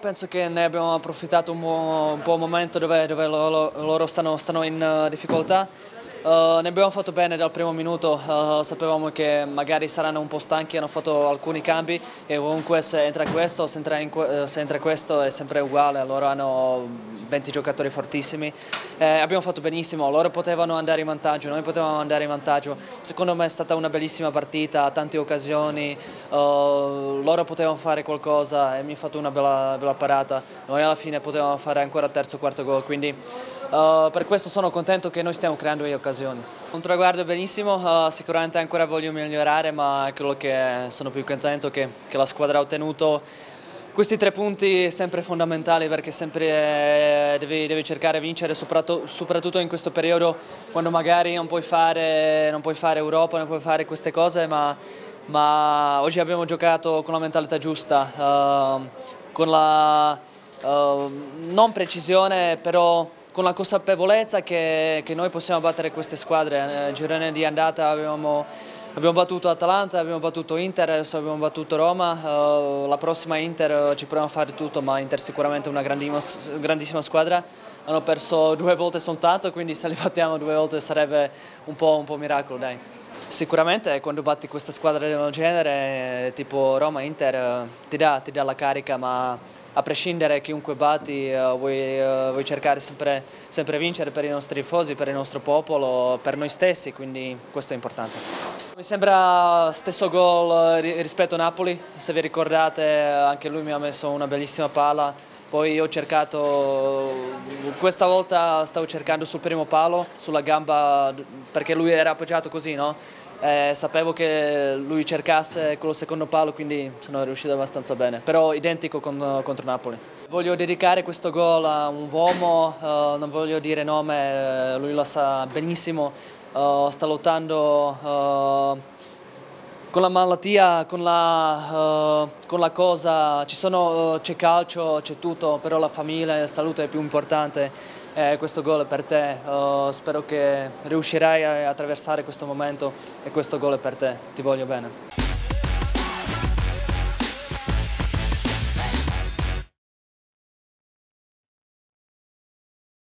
Penso che ne abbiamo approfittato un buon, buon momento dove, dove loro, loro stanno, stanno, in uh, difficoltà. Uh, ne abbiamo fatto bene dal primo minuto, uh, sapevamo che magari saranno un po' stanchi, hanno fatto alcuni cambi e comunque se entra questo, se entra, in, se entra questo è sempre uguale, loro hanno 20 giocatori fortissimi. Eh, abbiamo fatto benissimo, loro potevano andare in vantaggio, noi potevamo andare in vantaggio. Secondo me è stata una bellissima partita, tante occasioni, uh, loro potevano fare qualcosa e mi ha fatto una bella, bella parata. Noi alla fine potevamo fare ancora terzo quarto gol, quindi uh, per questo sono contento che noi stiamo creando le occasioni. Un traguardo benissimo, uh, sicuramente ancora voglio migliorare, ma quello che sono più contento che, che la squadra ha ottenuto questi tre punti sempre fondamentali perché sempre eh, devi, devi, cercare di vincere, soprattutto, in questo periodo quando magari non puoi fare, non puoi fare Europa, non puoi fare queste cose, ma, ma oggi abbiamo giocato con la mentalità giusta, uh, con la uh, non precisione, però con la consapevolezza che, che noi possiamo battere queste squadre. Eh, girone di andata avevamo Abbiamo battuto Atalanta, abbiamo battuto Inter, adesso abbiamo battuto Roma, uh, la prossima Inter uh, ci proviamo a fare tutto, ma Inter sicuramente è una grandissima, squadra, hanno perso due volte soltanto, quindi se li battiamo due volte sarebbe un po' un po miracolo. Dai. Sicuramente quando batti questa squadra del genere, tipo Roma-Inter, ti dà, ti dà la carica, ma a prescindere chiunque batti vuoi, vuoi, cercare sempre, sempre vincere per i nostri tifosi, per il nostro popolo, per noi stessi, quindi questo è importante. Mi sembra stesso gol rispetto a Napoli, se vi ricordate anche lui mi ha messo una bellissima pala, poi ho cercato, questa volta stavo cercando sul primo palo, sulla gamba, perché lui era appoggiato così, no? Eh, sapevo che lui cercasse il secondo palo, quindi sono riuscito abbastanza bene, però identico con, contro Napoli. Voglio dedicare questo gol a un uomo, eh, non voglio dire nome, eh, lui lo sa benissimo, eh, sta lottando eh, con la malattia, con la, uh, con la cosa, uh, c'è calcio, c'è tutto, però la famiglia e la salute è più importante. Eh, questo gol è per te, uh, spero che riuscirai a attraversare questo momento e questo gol è per te, ti voglio bene.